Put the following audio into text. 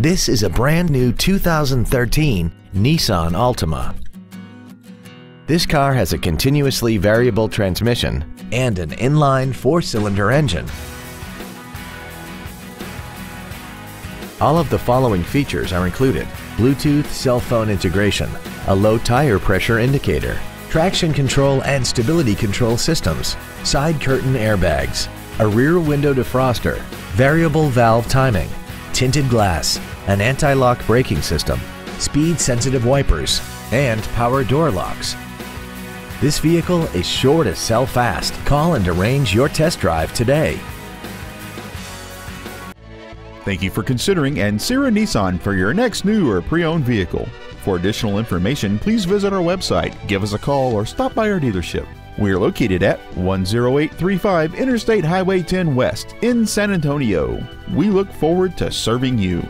This is a brand new 2013 Nissan Altima. This car has a continuously variable transmission and an inline four-cylinder engine. All of the following features are included. Bluetooth cell phone integration, a low tire pressure indicator, traction control and stability control systems, side curtain airbags, a rear window defroster, variable valve timing, tinted glass, an anti-lock braking system, speed-sensitive wipers, and power door locks. This vehicle is sure to sell fast. Call and arrange your test drive today. Thank you for considering Ancira Nissan for your next new or pre-owned vehicle. For additional information, please visit our website, give us a call, or stop by our dealership. We are located at 10835 Interstate Highway 10 West in San Antonio. We look forward to serving you.